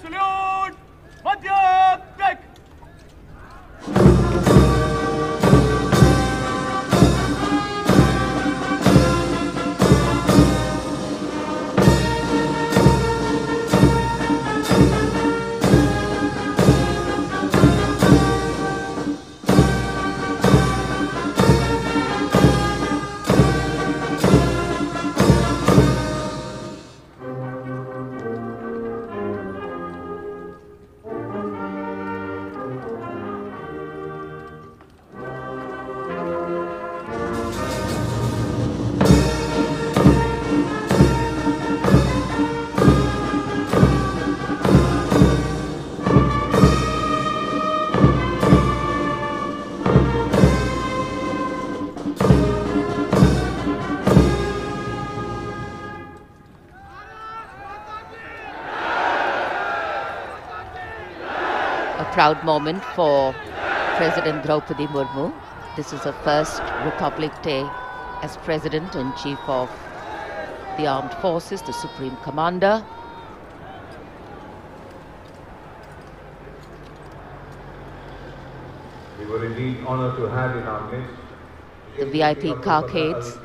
十六。A proud moment for President Draupadi Murmu. This is her first Republic Day as President and Chief of the Armed Forces, the Supreme Commander. We were indeed honored to have in our midst The VIP carcades